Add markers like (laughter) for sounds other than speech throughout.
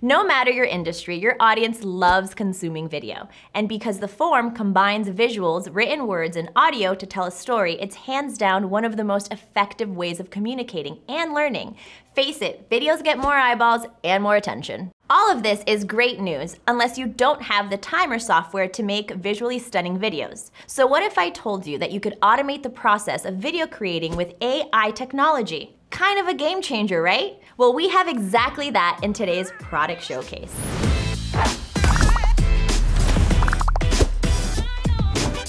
No matter your industry, your audience loves consuming video. And because the form combines visuals, written words, and audio to tell a story, it's hands down one of the most effective ways of communicating and learning. Face it, videos get more eyeballs and more attention. All of this is great news unless you don't have the timer software to make visually stunning videos. So what if I told you that you could automate the process of video creating with AI technology? Kind of a game changer, right? Well, we have exactly that in today's product showcase.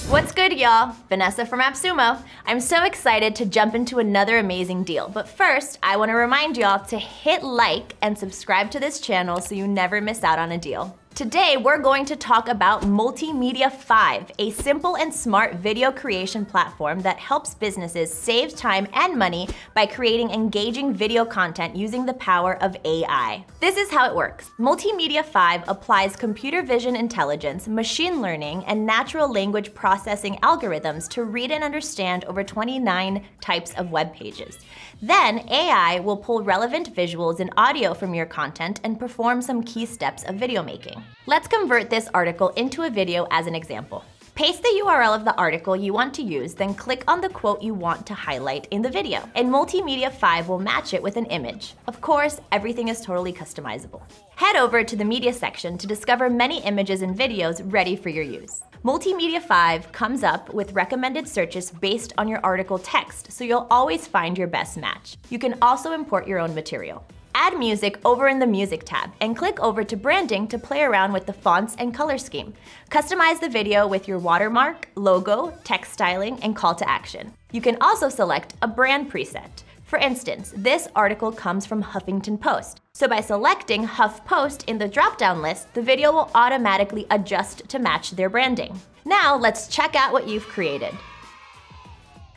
What's good, y'all? Vanessa from AppSumo. I'm so excited to jump into another amazing deal. But first, I want to remind y'all to hit like and subscribe to this channel so you never miss out on a deal. Today, we're going to talk about Multimedia 5, a simple and smart video creation platform that helps businesses save time and money by creating engaging video content using the power of AI. This is how it works. Multimedia 5 applies computer vision intelligence, machine learning, and natural language processing algorithms to read and understand over 29 types of web pages. Then, AI will pull relevant visuals and audio from your content and perform some key steps of video making. Let's convert this article into a video as an example. Paste the URL of the article you want to use, then click on the quote you want to highlight in the video. And Multimedia 5 will match it with an image. Of course, everything is totally customizable. Head over to the media section to discover many images and videos ready for your use. Multimedia 5 comes up with recommended searches based on your article text, so you'll always find your best match. You can also import your own material. Add music over in the Music tab and click over to Branding to play around with the fonts and color scheme. Customize the video with your watermark, logo, text styling, and call to action. You can also select a brand preset. For instance, this article comes from Huffington Post. So by selecting Huff Post in the drop-down list, the video will automatically adjust to match their branding. Now let's check out what you've created.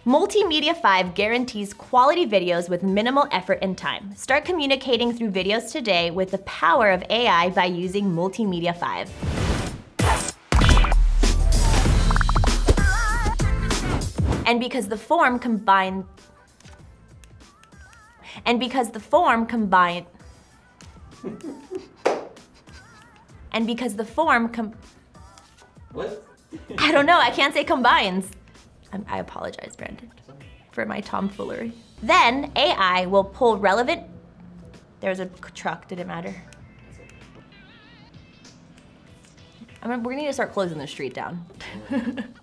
Multimedia 5 guarantees quality videos with minimal effort and time. Start communicating through videos today with the power of AI by using Multimedia 5. And because the form combined and because the form combined and because the form com What? I don't know, I can't say combines. Um, I apologize, Brandon, for my tomfoolery. Then AI will pull relevant. There's a truck, did it matter? I mean, we're gonna need to start closing the street down. (laughs)